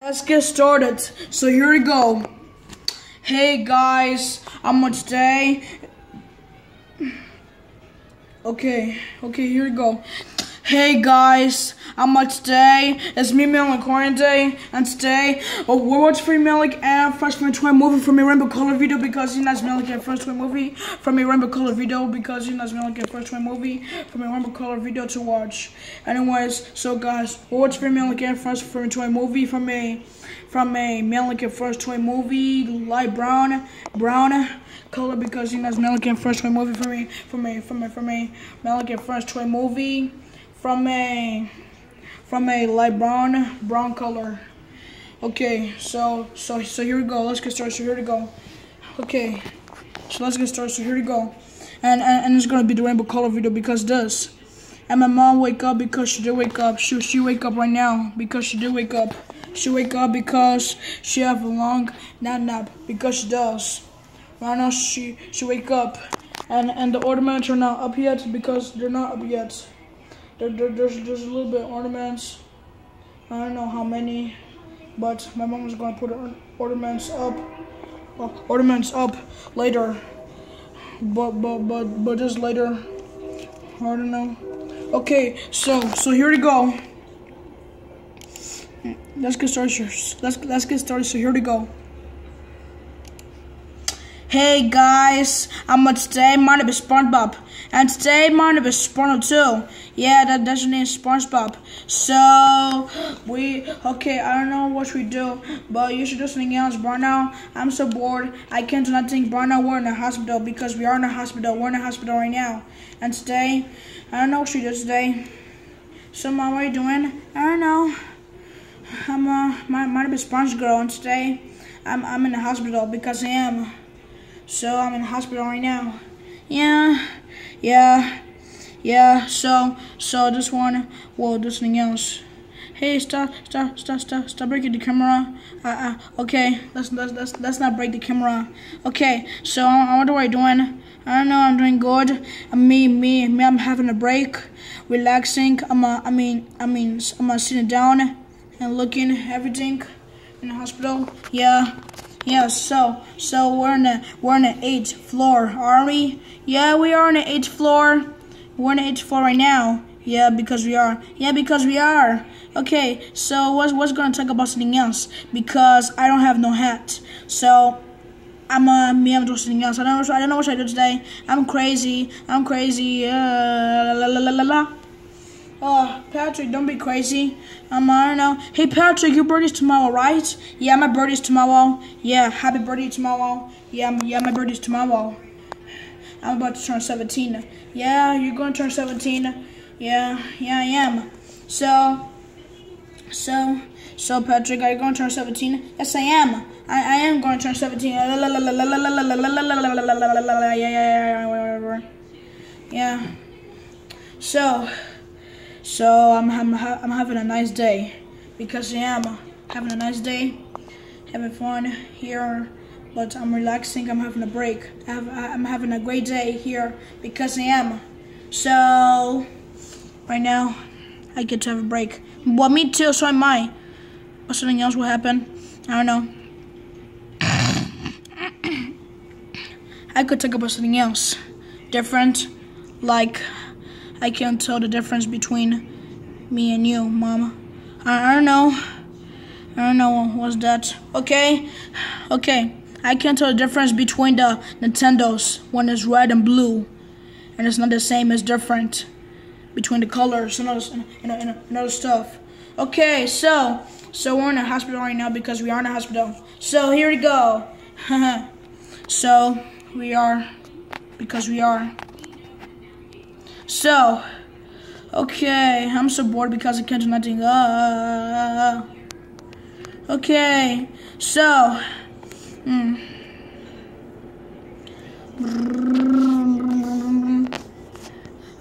Let's get started. So here we go. Hey guys, I'm on today. Okay, okay, here we go. Hey guys, I'm on today. It's me, Malach Quarantine, and today oh, we're watching Free Malach and Freshman Toy movie from a Rainbow Color video because you know it's Malach and Toy movie from a Rainbow Color video because you know it's Malach and Toy movie from a Rainbow Color video to watch. Anyways, so guys, we're watching Free Malach and First Toy movie from a from a Malach and First Toy movie, light brown, brown color because you know it's Malach and First Toy movie from a from a from a from a Malach and First Toy movie from a from a light brown brown color. Okay, so so so here we go. Let's get started. So here we go. Okay, so let's get started. So here we go, and and, and it's gonna be the rainbow color video because this. And my mom wake up because she did wake up. She she wake up right now because she did wake up. She wake up because she have a long nap nap because she does. Right now she she wake up, and and the ornaments are not up yet because they're not up yet. There, there, there's, there's a little bit of ornaments. I don't know how many, but my mom is going to put ornaments up, uh, ornaments up later. But, but, but, but just later. I don't know. Okay, so, so here we go. Let's get started. Let's, let's get started. So here we go. Hey guys, I'm on today. My name is SpongeBob, and today my name is Sparno too. Yeah, that that's your name, SpongeBob. So we okay. I don't know what we do, but you should do something else. Right now, I'm so bored. I can't do nothing. Right now, we're in a hospital because we are in a hospital. We're in a hospital right now, and today, I don't know what we do today. So, mom, what are you doing? I don't know. I'm uh, my my name is Sponge Girl, and today, I'm I'm in a hospital because I am. So I'm in the hospital right now. Yeah, yeah, yeah. So, so this one, well, this thing else. Hey, stop, stop, stop, stop, stop breaking the camera. Uh, uh, okay, let's, let's, let's, let's not break the camera. Okay, so I wonder what I'm doing? I don't know, I'm doing good. Me, me, me, I'm having a break, relaxing. I'm, uh, I mean, I mean, I'm uh, sitting down and looking everything in the hospital. Yeah. Yeah, so so we're in the we're in the eighth floor, are we? Yeah, we are on the eighth floor. We're on the eighth floor right now. Yeah, because we are. Yeah, because we are. Okay, so what's what's gonna talk about something else? Because I don't have no hat. So I'm uh me I'm doing something else. I don't I don't know what I do today. I'm crazy. I'm crazy. Uh, la, la, la, la, la. Oh, Patrick, don't be crazy. Um, I don't know. Hey, Patrick, your birthday's tomorrow, right? Yeah, my birthday's tomorrow. Yeah, happy birthday tomorrow. Yeah, yeah, my birthday's tomorrow. I'm about to turn 17. Yeah, you're going to turn 17. Yeah, yeah, I am. So, so, so, Patrick, are you going to turn 17? Yes, I am. I, I am going to turn 17. Yeah. So, so I'm, I'm, I'm having a nice day because I am having a nice day, having fun here, but I'm relaxing, I'm having a break. I have, I'm having a great day here because I am. So right now I get to have a break. Well, me too, so am I. But something else will happen. I don't know. I could talk about something else different, like I can't tell the difference between me and you, Mama. I, I don't know. I don't know what's that. Okay, okay. I can't tell the difference between the Nintendos when it's red and blue, and it's not the same. It's different between the colors and other, and, and, and other stuff. Okay, so so we're in a hospital right now because we are in a hospital. So here we go. so we are because we are. So, okay, I'm so bored because I can't do nothing. Uh, okay, so, hmm.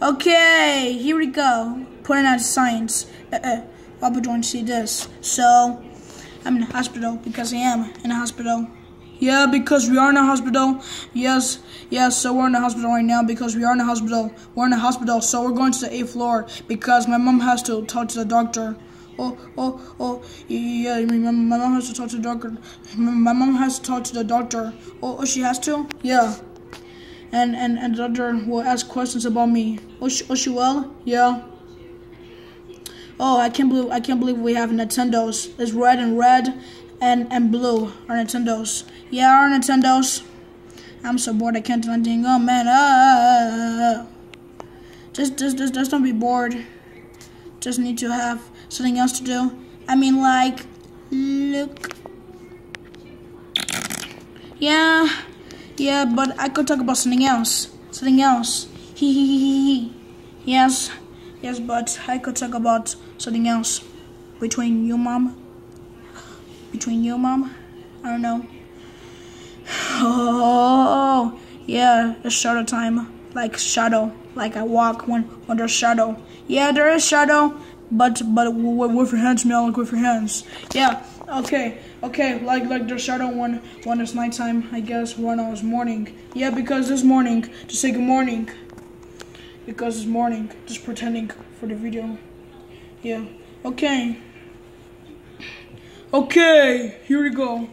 Okay, here we go. Putting out science. Uh, uh, Papa don't see this. So, I'm in the hospital because I am in the hospital. Yeah, because we are in a hospital. Yes, yes, so we're in the hospital right now because we are in the hospital. We're in the hospital, so we're going to the eighth floor because my mom has to talk to the doctor. oh, oh, oh, yeah, my, my mom has to talk to the doctor. My mom has to talk to the doctor. Oh, oh she has to? Yeah. And, and, and the doctor will ask questions about me. Oh, she, oh, she will? Yeah. Oh, I can't believe I can't believe we have Nintendos. It's red and red and and blue are Nintendos. Yeah, our Nintendos. I'm so bored I can't do anything. Oh man, uh, just just just just don't be bored. Just need to have something else to do. I mean, like, look. Yeah, yeah, but I could talk about something else. Something else. Hee. Yes, yes, but I could talk about something else. Between you, mom. Between you, mom. I don't know. Oh, yeah, it's shadow time. Like shadow. Like I walk when there's shadow. Yeah, there is shadow, but but with your hands, Mel, like with your hands. Yeah. Okay. Okay. Like like there's shadow when when it's nighttime. I guess when I was morning. Yeah, because this morning to say good morning. Because it's morning, just pretending for the video. Yeah. Okay. Okay. Here we go.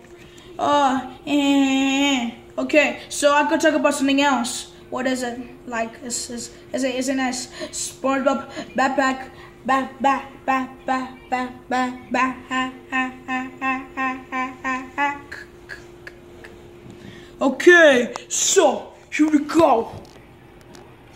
Uh. Eh. Okay. So I could talk about something else what is it like? Is is is it is it nice? SpongeBob backpack back back back back back back back Okay, so here we go.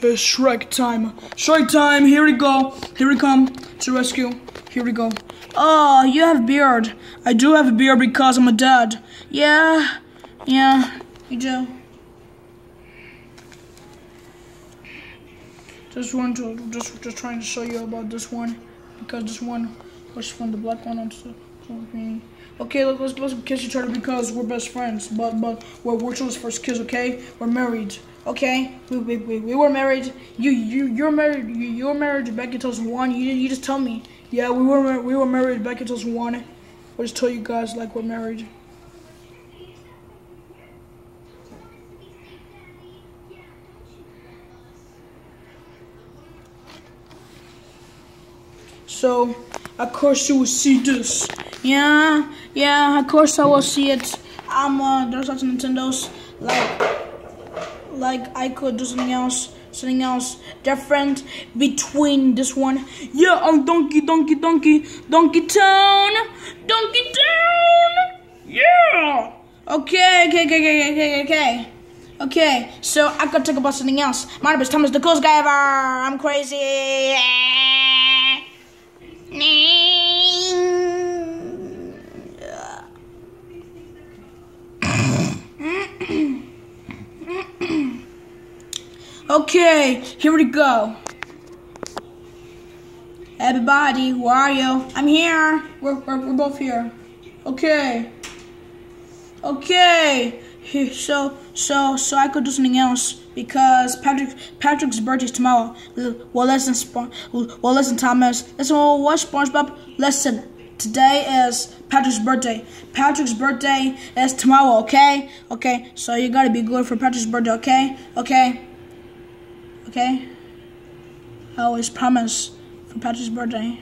Shrek time. Shrek time. Here we go. Here we come to rescue. Here we go. Oh, you have beard. I do have a beard because I'm a dad. Yeah, yeah, you do. Just want to just just trying to show you about this one because this one was from the black one on green. Okay, let's let's kiss each other because we're best friends. But but we're we're first kiss. Okay, we're married. Okay, we we, we, we were married. You you you're married. You, you were married back in 2001. You you just tell me. Yeah, we were we were married back in 2001. I'll just tell you guys like we're married. So, of course you will see this. Yeah, yeah, of course I will see it. I'm, uh, there's lots of Nintendos. Like, like I could do something else, something else different between this one. Yeah, I'm Donkey, Donkey, Donkey, Donkey Town, Donkey Town. Yeah. Okay, okay, okay, okay, okay, okay. Okay, so I could talk about something else. My name is Thomas, the coolest guy ever. I'm crazy. Okay, here we go. Everybody, where are you? I'm here. We're, we're, we're both here. Okay. Okay. So, so, so I could do something else because Patrick Patrick's birthday is tomorrow. Well, listen, well, listen, Thomas. Listen, what SpongeBob? Listen. Today is Patrick's birthday. Patrick's birthday is tomorrow, okay? Okay, so you gotta be good for Patrick's birthday, okay? Okay? Okay? I always promise for Patrick's birthday.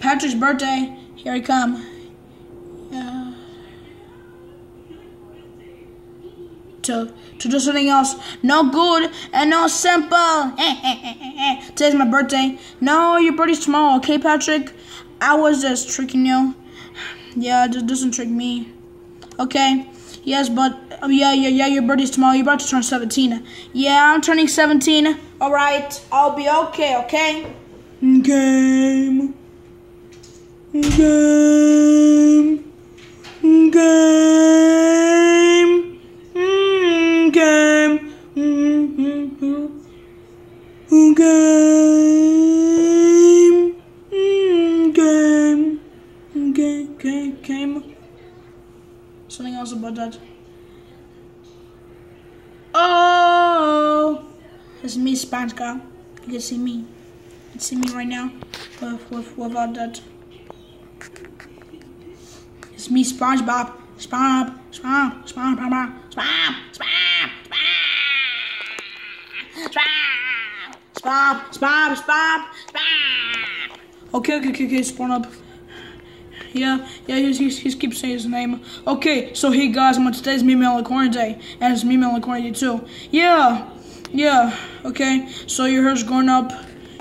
Patrick's birthday, here I come. Yeah. to to do something else. No good and no simple. Today's my birthday. No, your birthday's tomorrow, okay, Patrick? I was just tricking you. Yeah, just doesn't trick me. Okay. Yes, but um, yeah, yeah, yeah. Your birthday's tomorrow. You're about to turn 17. Yeah, I'm turning 17. All right, I'll be okay. Okay. Game. Game. Game. Mm, game. Mm, game. Mm, game. Game. Game. Game. Something else about that. Oh, it's me, girl. You can see me. You can see me right now. With, with, without that. It's me, SpongeBob. SpongeBob. SpongeBob. SpongeBob. SpongeBob. SpongeBob. SpongeBob. SpongeBob. SpongeBob. SpongeBob. Okay, okay, okay, okay, spawn up. Yeah, yeah, he's, he's, he keeps saying his name. Okay, so hey guys, on today's Me Melacorn Day, and it's Me Melacorn Day too. Yeah, yeah, okay, so your hair's going up.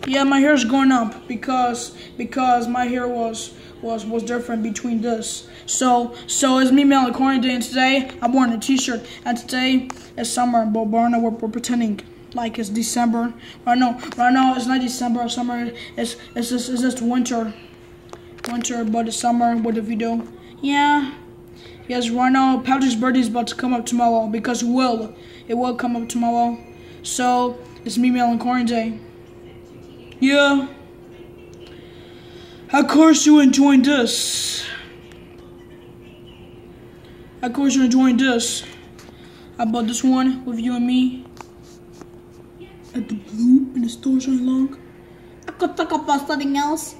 Yeah, my hair's going up because because my hair was was was different between this. So so it's me Melacorn Day, and today I'm wearing a t-shirt, and today is summer, but right we're, we're pretending like it's December. Right now, right now it's not December. Summer it's it's just it's just winter winter, but it's summer with the video. Yeah. Yes, right now, Patrick's birthday is about to come up tomorrow because it will. It will come up tomorrow. So, it's me Melacorn Day. Yeah. Of course you enjoyed this. Of course you enjoyed this. How about this one with you and me? At the blue and the stars are long. I could talk about something else.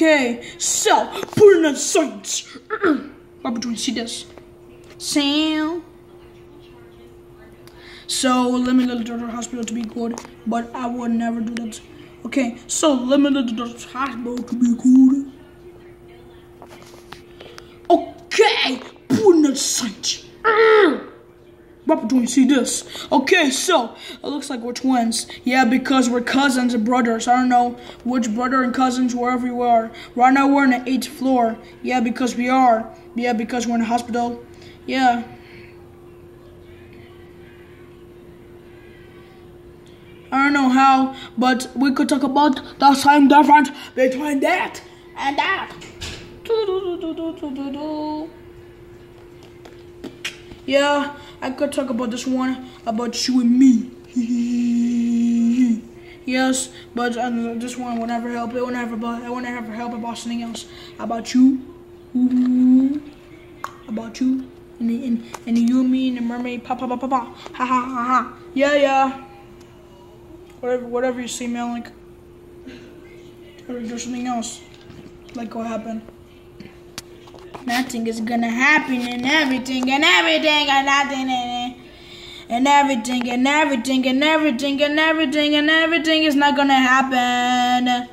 Okay, so put in science. Do you see this? Sam. So let me let the doctor hospital to be good, but I would never do that. Okay, so let me let the doctor's hospital to be good. Okay, put in science. Do you see this? Okay, so it looks like we're twins. Yeah, because we're cousins and brothers. I don't know which brother and cousins, wherever you are. Right now we're on the eighth floor. Yeah, because we are. Yeah, because we're in the hospital. Yeah. I don't know how, but we could talk about the same difference between that and that. Yeah, I could talk about this one about you and me. yes, but uh, this one will never help. It will never, but it will never help about something else. About you, about you, and the, and, and you and me and the mermaid. Pa pa pa pa pa. Ha ha ha ha. Yeah yeah. Whatever whatever you see, man. Like, or there's something else. Like what happened nothing is gonna happen and everything and everything and nothing and, and everything and everything and everything and everything and everything is not gonna happen. Uh,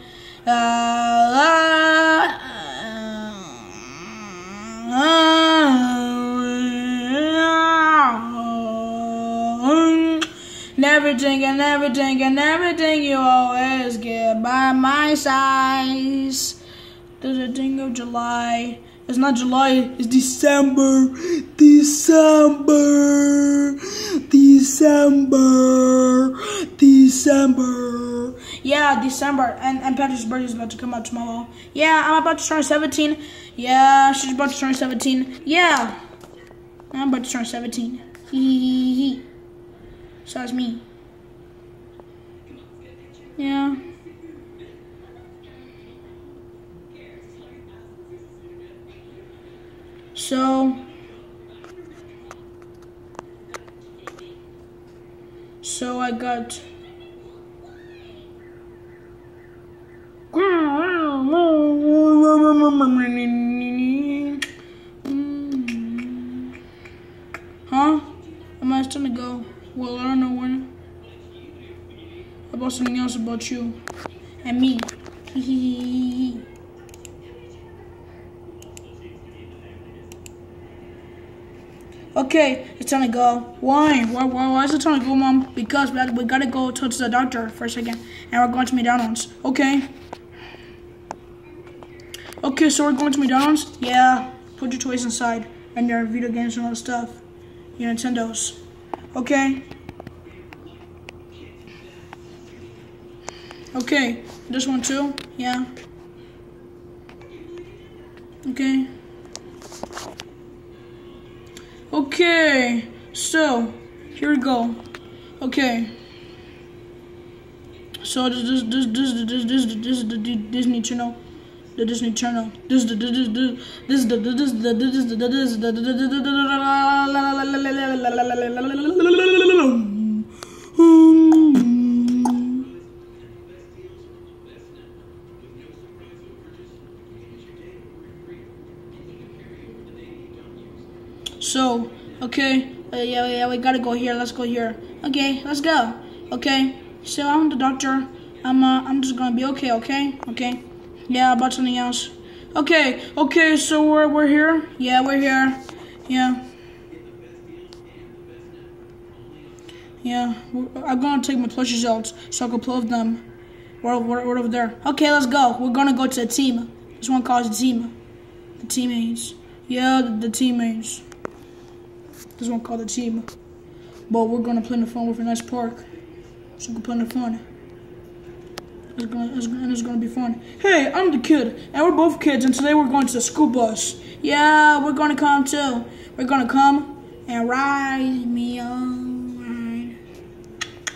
uh, and everything and everything and everything you always get by my size. To the thing of July. It's not July, it's December. December. December. December. Yeah, December. And, and Patrick's birthday is about to come out tomorrow. Yeah, I'm about to turn 17. Yeah, she's about to turn 17. Yeah. I'm about to turn 17. Hee So it's me. Yeah. So, so I got. Huh? Am I still to go? Well, I don't know when. About something else about you and me. Okay, it's time to go. Why? Why, why, why is it time to go, Mom? Because we, we gotta go to, to the doctor for a second. And we're going to McDonald's. Okay. Okay, so we're going to McDonald's? Yeah. Put your toys inside. And your video games and all that stuff. Your Nintendos. Okay. Okay. This one too? Yeah. Okay. Okay, so here we go. Okay. So this this this this this this this is the Disney Channel. The Disney Channel. This is the this this is the this is the this is the this is the So, okay, uh, yeah, yeah, we gotta go here. Let's go here. Okay, let's go. Okay, so I'm the doctor. I'm uh, I'm just gonna be okay, okay, okay. Yeah, about something else. Okay, okay. So we're we're here. Yeah, we're here. Yeah. Yeah, I'm gonna take my plushies out so I can play with them. We're, we're, we're over there. Okay, let's go. We're gonna go to the team. This one calls the team. The teammates. Yeah, the, the teammates. This one called the team. But we're gonna play in the fun with a nice park. So we can play in the fun. It's gonna, it's and it's gonna be fun. Hey, I'm the kid, and we're both kids, and today we're going to the school bus. Yeah, we're gonna come too. We're gonna come and ride me on.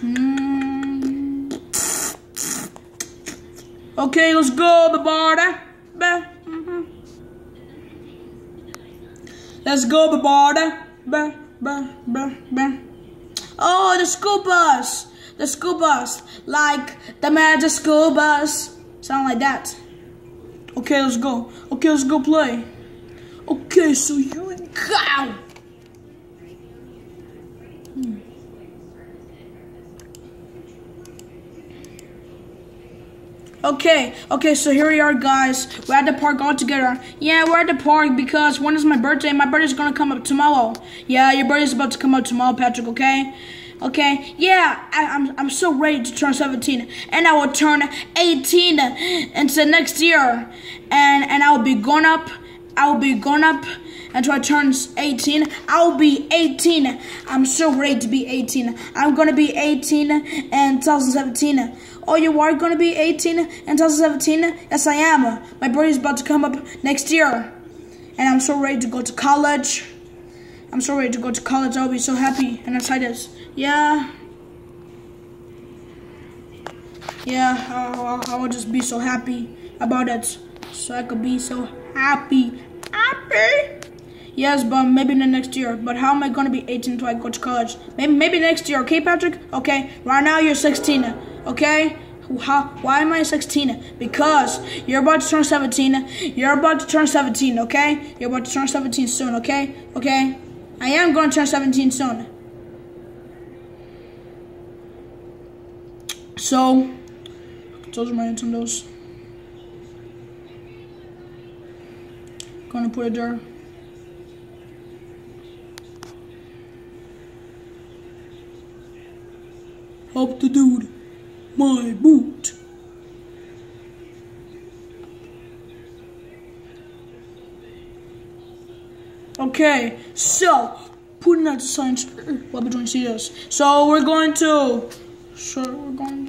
Mm. Okay, let's go, the border. Mm-hmm. Let's go, the border. Bah, bah, bah, bah. Oh, the school bus. The school bus. Like the magic school bus. Sound like that. Okay, let's go. Okay, let's go play. Okay, so you we go. Okay, okay, so here we are, guys. We're at the park all together. Yeah, we're at the park because when is my birthday? My birthday's gonna come up tomorrow. Yeah, your birthday's about to come up tomorrow, Patrick, okay? Okay, yeah, I, am I'm, I'm so ready to turn 17. And I will turn 18 into next year. And, and I will be grown up. I will be grown up until I turn 18. I'll be 18. I'm so ready to be 18. I'm gonna be 18 in 2017. Oh, you are gonna be 18 in 2017? Yes, I am. My birthday's about to come up next year. And I'm so ready to go to college. I'm so ready to go to college. I'll be so happy and excited. Yeah. Yeah, I, I, I will just be so happy about it. So I could be so happy. Happy? Yes, but maybe the next year. But how am I going to be 18 until I go to college? Maybe, maybe next year, okay, Patrick? Okay, right now you're 16, okay? How, why am I 16? Because you're about to turn 17. You're about to turn 17, okay? You're about to turn 17 soon, okay? Okay? I am going to turn 17 soon. So, those are my Nintendos. Gonna put it there. Help the dude. My boot. Okay, so putting the science while we're doing CDs. So we're going to. So we're going